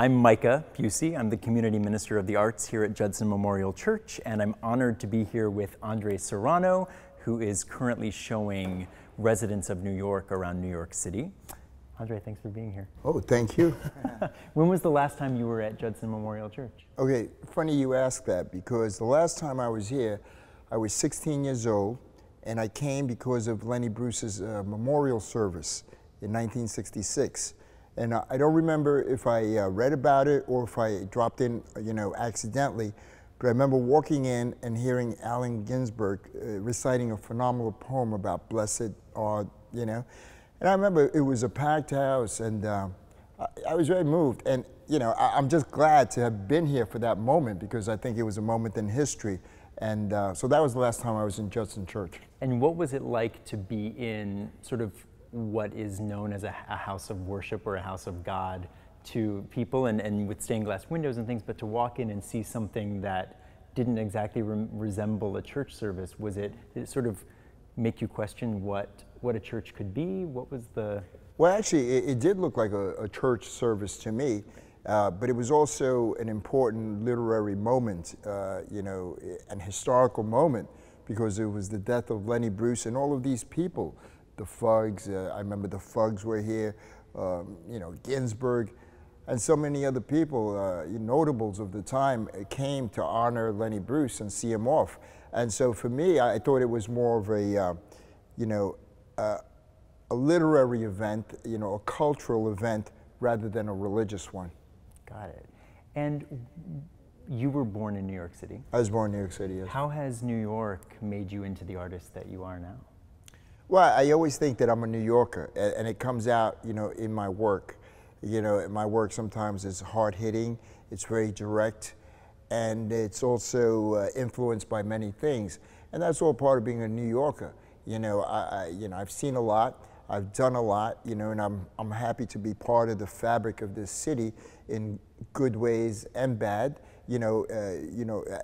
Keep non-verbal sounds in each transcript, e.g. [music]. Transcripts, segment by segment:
I'm Micah Bucey. I'm the Community Minister of the Arts here at Judson Memorial Church, and I'm honored to be here with Andres Serrano, who is currently showing residents of New York around New York City. Andres, thanks for being here. Oh, thank you. [laughs] when was the last time you were at Judson Memorial Church? Okay, funny you ask that because the last time I was here, I was 16 years old, and I came because of Lenny Bruce's uh, memorial service in 1966. And I don't remember if I uh, read about it or if I dropped in, you know, accidentally, but I remember walking in and hearing Allen Ginsberg uh, reciting a phenomenal poem about blessed are, you know. And I remember it was a packed house, and uh, I, I, was very moved. And, you know, I, am just glad to have been here for that moment because I think it was a moment in history. And uh, so that was the last time I was in Judson Church. And what was it like to be in sort of what is known as a, a house of worship or a house of God to people and, and with stained glass windows and things, but to walk in and see something that didn't exactly re resemble a church service, was it, did it sort of make you question what, what a church could be? What was the... Well, actually, it, it did look like a, a, church service to me, uh, but it was also an important literary moment, uh, you know, an historical moment, because it was the death of Lenny Bruce and all of these people the Fugs. Uh, I remember the Fugs were here, um, you know, Ginsberg, and so many other people, uh, notables of the time, uh, came to honor Lenny Bruce and see him off. And so for me, I thought it was more of a, uh, you know, uh, a literary event, you know, a cultural event rather than a religious one. Got it. And you were born in New York City. I was born in New York City, yes. How has New York made you into the artist that you are now? Well, I always think that I'm a New Yorker, and it comes out, you know, in my work. You know, my work sometimes is hard hitting, it's very direct, and it's also uh, influenced by many things. And that's all part of being a New Yorker. You know, I, I, you know, I've seen a lot, I've done a lot, you know, and I'm, I'm happy to be part of the fabric of this city in good ways and bad. You know, uh, you know, uh,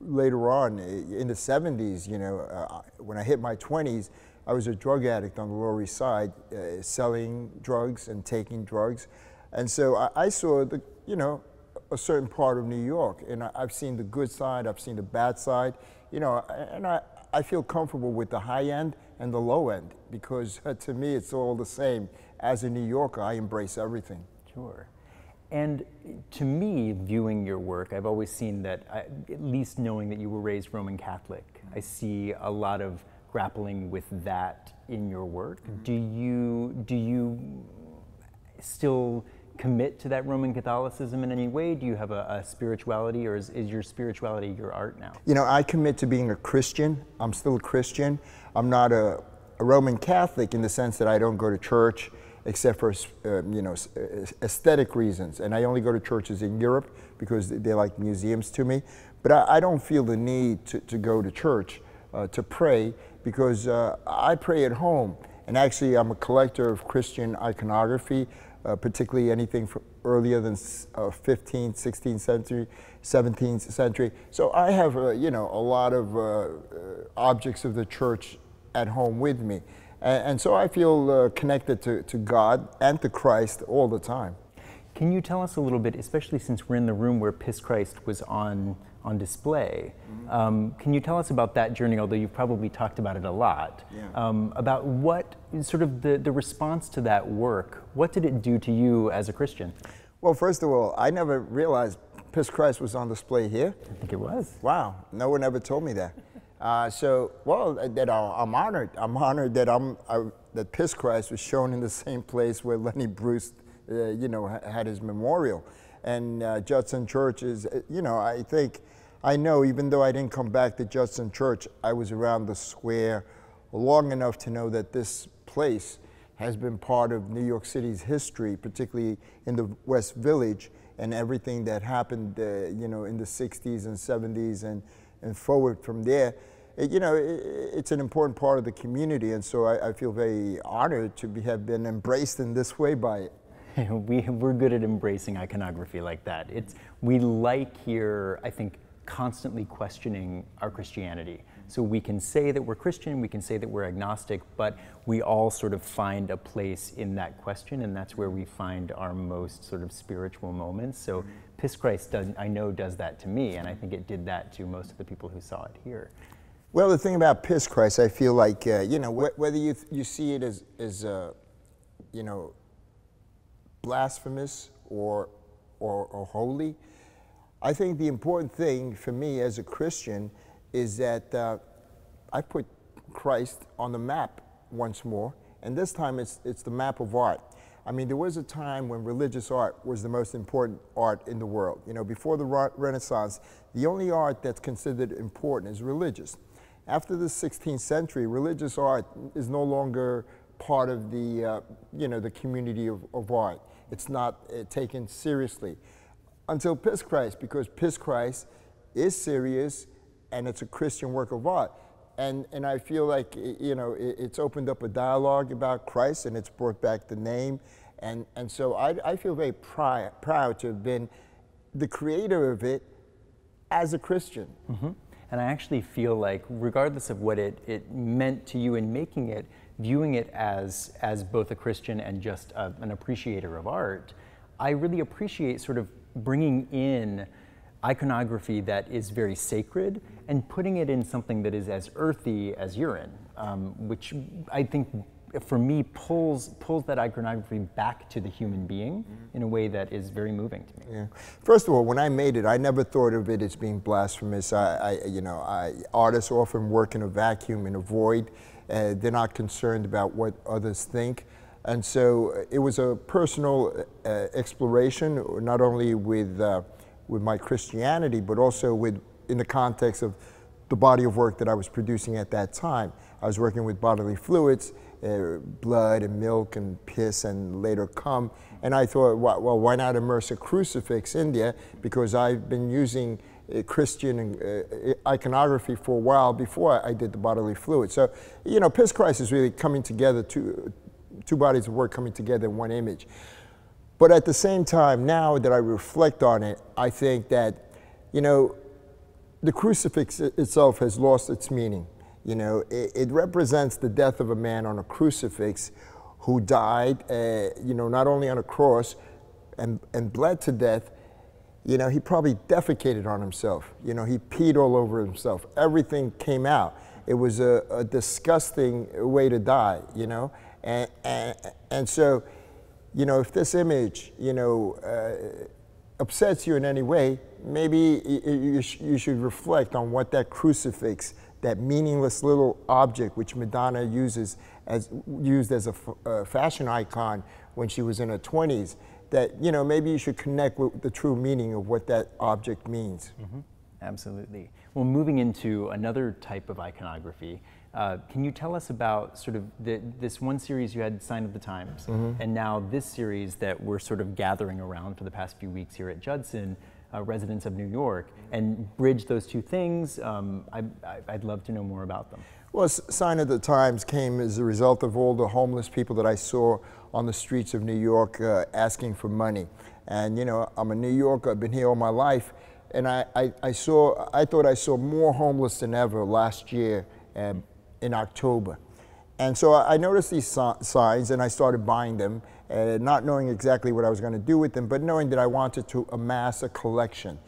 later on in the 70s, you know, uh, when I hit my 20s, I was a drug addict on the Lower East Side, uh, selling drugs and taking drugs. And so I, I, saw the, you know, a certain part of New York. And I, have seen the good side, I've seen the bad side, you know, and I, I feel comfortable with the high end and the low end because uh, [laughs] to me it's all the same. As a New Yorker, I embrace everything. Sure. And to me, viewing your work, I've always seen that, I, at least knowing that you were raised Roman Catholic, I see a lot of grappling with that in your work. Mm-hmm. Do you do you still commit to that Roman Catholicism in any way? Do you have a, a, spirituality, or is, is your spirituality your art now? You know, I commit to being a Christian. I'm still a Christian. I'm not a, a Roman Catholic in the sense that I don't go to church except for uh, you know aesthetic reasons, and I only go to churches in Europe because they're like museums to me. But I, I don't feel the need to, to go to church uh, to pray because uh, I pray at home. And actually, I'm a collector of Christian iconography, uh, particularly anything from earlier than uh, 15th, 16th century, 17th century. So I have, uh, you know, a lot of uh, uh, objects of the church at home with me. And, and so I feel uh, connected to, to God and to Christ all the time. Can you tell us a little bit, especially since we're in the room where Piss Christ was on on display. Um, can you tell us about that journey, although you've probably talked about it a lot, yeah. um, about what sort of the, the response to that work, what did it do to you as a Christian? Well, first of all, I never realized Piss Christ was on display here. I think it was. Wow, no one ever told me that. Uh, so, well, that I'm honored. I'm honored that I'm I, that Piss Christ was shown in the same place where Lenny Bruce, uh, you know, had his memorial, and uh, Judson Church is, uh, you know, I think I know even though I didn't come back to Judson Church, I was around the square long enough to know that this place has been part of New York City's history, particularly in the West Village and everything that happened, uh, you know, in the 60s and 70s and, and forward from there. It, you know, it, it's an important part of the community, and so I, I feel very honored to be, have been embraced in this way by it. [laughs] we, we're good at embracing iconography like that. It's, we like here, I think, constantly questioning our Christianity. So we can say that we're Christian, we can say that we're agnostic, but we all sort of find a place in that question, and that's where we find our most sort of spiritual moments. So Piss Christ, does, I know, does that to me, and I think it did that to most of the people who saw it here. Well, the thing about Piss Christ, I feel like, uh, you know, wh- whether you, you see it as, as uh, you know, blasphemous or, or, or holy, I think the important thing for me as a Christian is that uh, I put Christ on the map once more, and this time it's, it's the map of art. I mean, there was a time when religious art was the most important art in the world. You know, before the Renaissance, the only art that's considered important is religious. After the 16th century, religious art is no longer part of the, uh, you know, the community of, of art. It's not uh, taken seriously until Piss Christ, because Piss Christ is serious and it's a Christian work of art. And, and I feel like, you know, it, it's opened up a dialogue about Christ and it's brought back the name. And, and so I, I feel very pri- proud to have been the creator of it as a Christian. Mm-hmm. And I actually feel like, regardless of what it, it meant to you in making it, viewing it as, as both a Christian and just a, an appreciator of art, I really appreciate sort of bringing in iconography that is very sacred and putting it in something that is as earthy as urine, um, which I think for me pulls pulls that iconography back to the human being in a way that is very moving to me. Yeah. First of all, when I made it, I never thought of it as being blasphemous. I, I you know, I, artists often work in a vacuum in a void. Uh, they're not concerned about what others think. And so uh, it was a personal uh, exploration, not only with, uh, with my Christianity, but also with, in the context of the body of work that I was producing at that time. I was working with bodily fluids, uh, blood and milk and piss and later cum. And I thought, well, why not immerse a crucifix in there? Because I've been using uh, Christian uh, iconography for a while before I did the bodily fluid. So, you know, Piss Christ is really coming together to, two bodies of work coming together in one image. But at the same time, now that I reflect on it, I think that, you know, the crucifix itself has lost its meaning. You know, it, it represents the death of a man on a crucifix who died, uh, you know, not only on a cross and, and bled to death, you know, he probably defecated on himself. You know, he peed all over himself. Everything came out. It was a, a disgusting way to die, you know. And, and, and so, you know, if this image, you know, uh, upsets you in any way, maybe you, sh you should reflect on what that crucifix, that meaningless little object which Madonna uses as used as a fashion icon when she was in her 20s, that you know maybe you should connect with the true meaning of what that object means. Mm -hmm. Absolutely. Well, moving into another type of iconography, uh, can you tell us about sort of the, this one series you had, Sign of the Times, mm-hmm. and now this series that we're sort of gathering around for the past few weeks here at Judson, uh, residents of New York, and bridge those two things? Um, I, would love to know more about them. Well, Sign of the Times came as a result of all the homeless people that I saw on the streets of New York uh, asking for money. And, you know, I'm a New Yorker, I've been here all my life, and I, I, I saw, I thought I saw more homeless than ever last year. Um, in October. And so I noticed these signs and I started buying them, uh, not knowing exactly what I was going to do with them, but knowing that I wanted to amass a collection.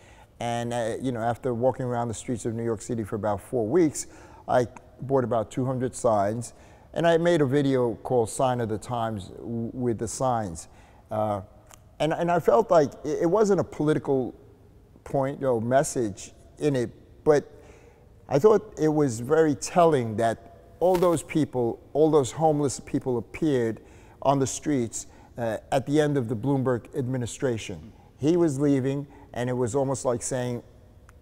And uh, you know, after walking around the streets of New York City for about four weeks, I bought about 200 signs, and I made a video called "Sign of the Times" with the signs. Uh, and, and I felt like it wasn't a political point or message in it, but I thought it was very telling that all those people, all those homeless people appeared on the streets uh, at the end of the Bloomberg administration. He was leaving, and it was almost like saying,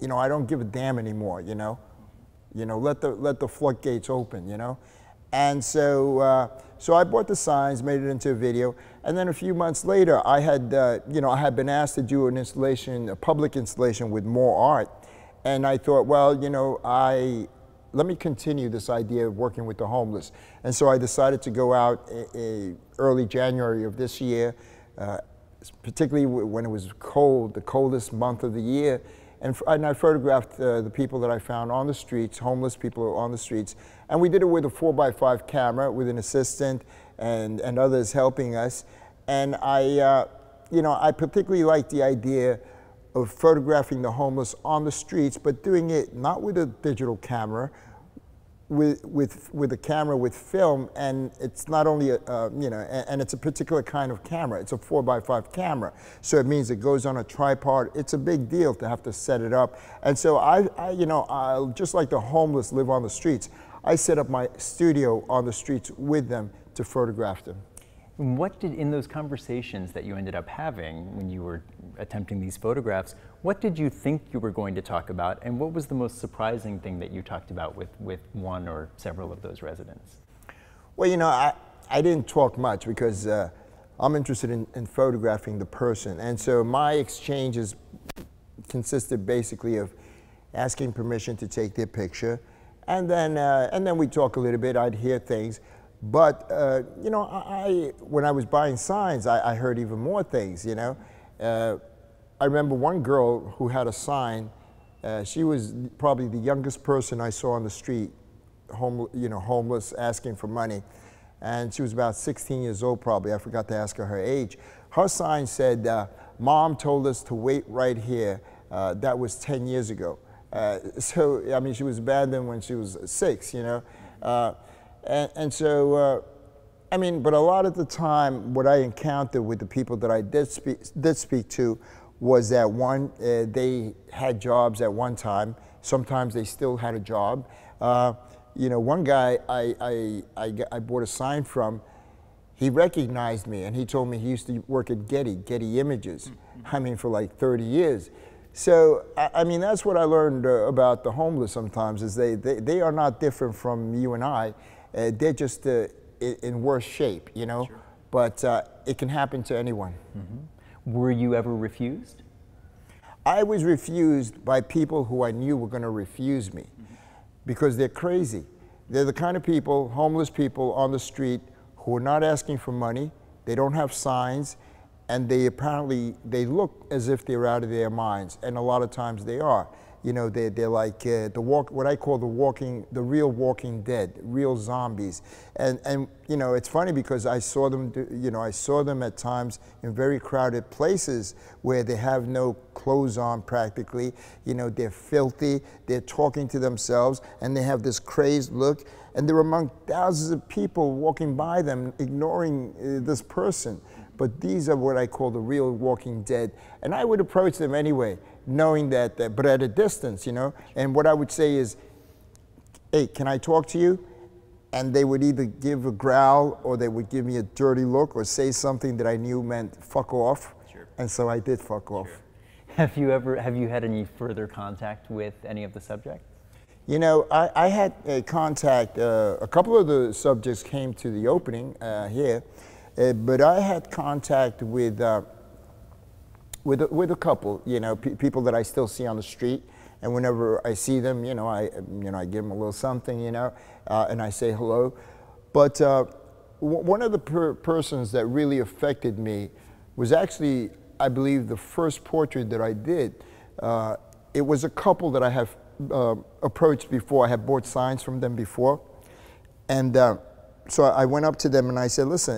you know, I don't give a damn anymore, you know? You know, let the, let the floodgates open, you know? And so, uh, so I bought the signs, made it into a video, and then a few months later, I had, uh, you know, I had been asked to do an installation, a public installation with more art, and I thought, well, you know, I let me continue this idea of working with the homeless. And so I decided to go out early January of this year, uh, particularly when it was cold, the coldest month of the year, and, and I photographed uh, the people that I found on the streets, homeless people on the streets. And we did it with a 4x5 camera with an assistant and, and others helping us. And I, uh, you know, I particularly like the idea of photographing the homeless on the streets, but doing it not with a digital camera, with with with a camera with film, and it's not only a uh, you know, and, and, it's a particular kind of camera. It's a four by five camera, so it means it goes on a tripod. It's a big deal to have to set it up, and so I, I you know, I, just like the homeless live on the streets, I set up my studio on the streets with them to photograph them. What did, in those conversations that you ended up having when you were attempting these photographs, what did you think you were going to talk about, and what was the most surprising thing that you talked about with, with one or several of those residents? Well, you know, I, I didn't talk much because uh, I'm interested in, in photographing the person. And so my exchanges consisted basically of asking permission to take their picture. And then, uh, and then we talk a little bit, I'd hear things. But, uh, you know, I, when I was buying signs, I, I heard even more things, you know. Uh, I remember one girl who had a sign. Uh, she was probably the youngest person I saw on the street, home, you know, homeless, asking for money. And she was about 16 years old probably. I forgot to ask her her age. Her sign said, uh, Mom told us to wait right here. Uh, that was 10 years ago. Uh, [laughs] so, I mean, she was abandoned when she was six, you know. And, and so, uh, I mean, but a lot of the time, what I encountered with the people that I did speak, did speak to was that one, uh, they had jobs at one time. Sometimes they still had a job. Uh, you know, one guy I, I, I, I, bought a sign from, he recognized me and he told me he used to work at Getty, Getty Images, mm-hmm. I mean, for like 30 years. So, I, I mean, that's what I learned uh, about the homeless sometimes is they, they, they are not different from you and I uh, they're just uh, in worse shape, you know. Sure. But uh, it can happen to anyone. Mm-hmm. Were you ever refused? I was refused by people who I knew were going to refuse me mm-hmm. because they're crazy. They're the kind of people, homeless people on the street, who are not asking for money. They don't have signs, and they apparently they look as if they're out of their minds, and a lot of times they are you know, they're, they're like uh, the walk, what I call the walking, the real walking dead, real zombies. And, and, you know, it's funny because I saw them, do, you know, I saw them at times in very crowded places where they have no clothes on practically. You know, they're filthy, they're talking to themselves, and they have this crazed look. And they're among thousands of people walking by them, ignoring uh, this person. But these are what I call the real walking dead. And I would approach them anyway knowing that, that, but at a distance, you know. And what I would say is, hey, can I talk to you? And they would either give a growl or they would give me a dirty look or say something that I knew meant fuck off. Sure. And so I did fuck off. Sure. Have you ever, have you had any further contact with any of the subjects? You know, I, I had a contact, uh, a couple of the subjects came to the opening uh, here, uh, but I had contact with uh, with a, with a couple, you know, people that I still see on the street, and whenever I see them, you know, I you know I give them a little something, you know, uh, and I say hello. But uh, one of the per persons that really affected me was actually, I believe, the first portrait that I did. Uh, it was a couple that I have uh, approached before. I have bought signs from them before, and uh, so I went up to them and I said, "Listen,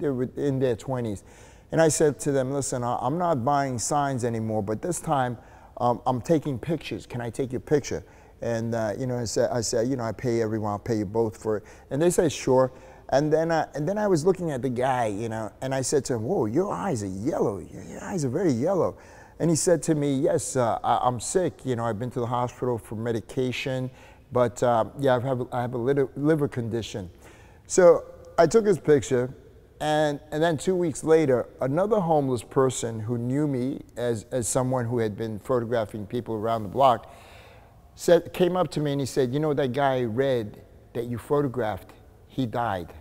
they were in their 20s." And I said to them, listen, I'm not buying signs anymore, but this time um, I'm taking pictures. Can I take your picture? And, uh, you know, I said, I said, you know, I pay everyone, I'll pay you both for it. And they said, sure. And then, uh, and then I was looking at the guy, you know, and I said to him, whoa, your eyes are yellow. Your eyes are very yellow. And he said to me, yes, uh, I, am sick. You know, I've been to the hospital for medication, but uh, yeah, I have, I have a liver condition. So I took his picture and, and then two weeks later, another homeless person who knew me as, as someone who had been photographing people around the block said, came up to me and he said, You know, that guy Red that you photographed, he died.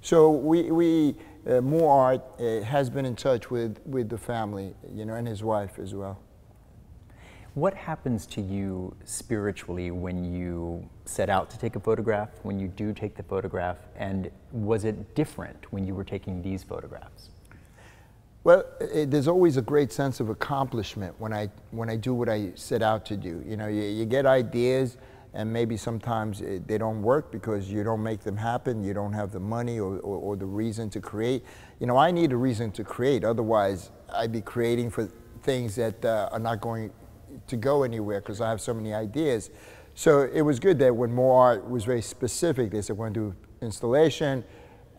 So we, we uh, More Art uh, has been in touch with, with the family, you know, and his wife as well. What happens to you spiritually when you set out to take a photograph, when you do take the photograph, and was it different when you were taking these photographs? Well, it, there's always a great sense of accomplishment when I when I do what I set out to do. You know, you, you get ideas, and maybe sometimes it, they don't work because you don't make them happen. You don't have the money or, or, or the reason to create. You know, I need a reason to create. Otherwise, I'd be creating for things that uh, are not going to go anywhere because I have so many ideas. So it was good that when More Art was very specific, they said, we're going to do installation.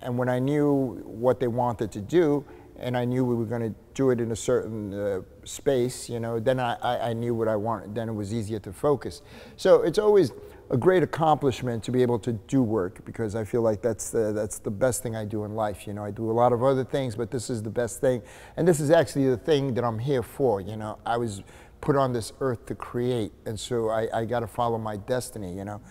And when I knew what they wanted to do, and I knew we were going to do it in a certain uh, space, you know, then I, I, I, knew what I wanted. Then it was easier to focus. So it's always a great accomplishment to be able to do work because I feel like that's the, that's the best thing I do in life. You know, I do a lot of other things, but this is the best thing. And this is actually the thing that I'm here for. You know, I was put on this earth to create, and so I, I got to follow my destiny, you know.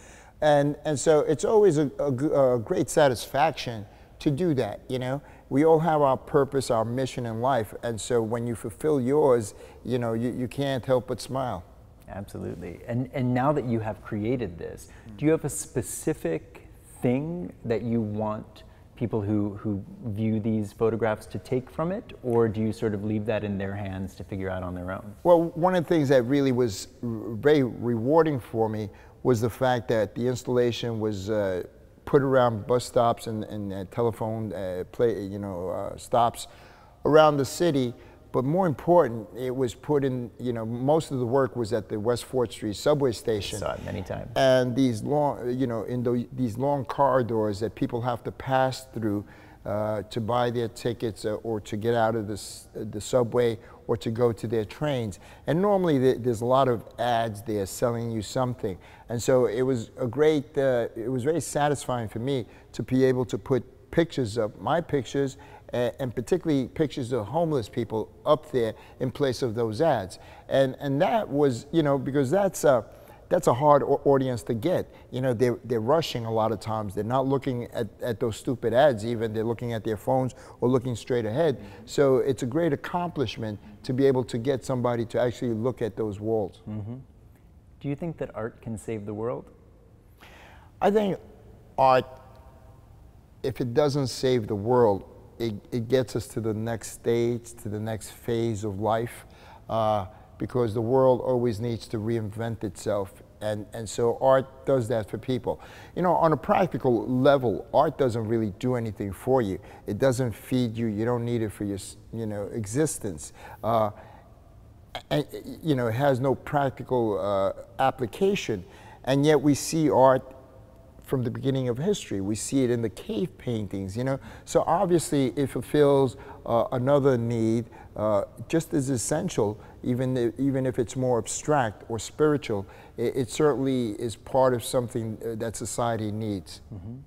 And, and so it's always a, a, a great satisfaction to do that, you know. We all have our purpose, our mission in life, and so when you fulfill yours, you know, you, you can't help but smile. Absolutely. And, and now that you have created this, do you have a specific thing that you want people who, who view these photographs to take from it, or do you sort of leave that in their hands to figure out on their own? Well, one of the things that really was very rewarding for me was the fact that the installation was uh, put around bus stops and, and uh, telephone uh, play, you know, uh, stops around the city but more important, it was put in, you know, most of the work was at the West 4th Street subway station. I saw it many times. And these long, you know, in the, these long corridors that people have to pass through uh, to buy their tickets uh, or to get out of the, the subway or to go to their trains. And normally there's a lot of ads there selling you something. And so it was a great, uh, it was very satisfying for me to be able to put pictures of my pictures and particularly pictures of homeless people up there in place of those ads. And, and that was, you know, because that's a, that's a hard audience to get. You know, they're, they're rushing a lot of times. They're not looking at, at those stupid ads even. They're looking at their phones or looking straight ahead. So it's a great accomplishment to be able to get somebody to actually look at those walls. Mm -hmm. Do you think that art can save the world? I think art, if it doesn't save the world, it, it gets us to the next stage, to the next phase of life, uh, because the world always needs to reinvent itself. And, and so art does that for people. You know, on a practical level, art doesn't really do anything for you. It doesn't feed you. You don't need it for your, you know, existence. Uh, and, you know, it has no practical uh, application. And yet we see art from the beginning of history. We see it in the cave paintings, you know. So obviously it fulfills uh, another need uh, just as essential, even if, even if it's more abstract or spiritual. It, it certainly is part of something uh, that society needs. Mm -hmm.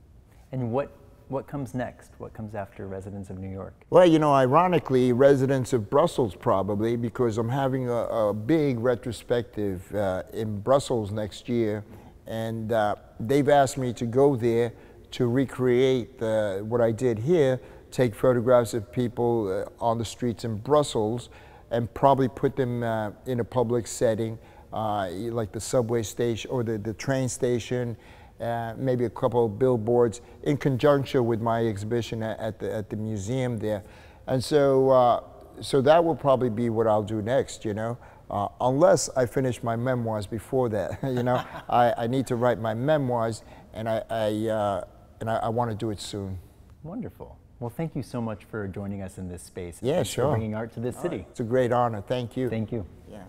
And what what comes next? What comes after Residents of New York? Well, you know, ironically, Residents of Brussels probably, because I'm having a, a big retrospective uh, in Brussels next year and uh, they've asked me to go there to recreate uh, what I did here, take photographs of people uh, on the streets in Brussels, and probably put them uh, in a public setting, uh, like the subway station or the, the train station, uh, maybe a couple of billboards, in conjunction with my exhibition at, at the, at the museum there. And so, so that will probably be what I'll do next, you know. Uh, unless I finish my memoirs before that. [laughs] you know, I, I, need to write my memoirs, and I, I uh, and I, I want to do it soon. Wonderful. Well, thank you so much for joining us in this space. Yeah, sure. For bringing art to this All city. Right. It's a great honor. Thank you. Thank you. Yeah.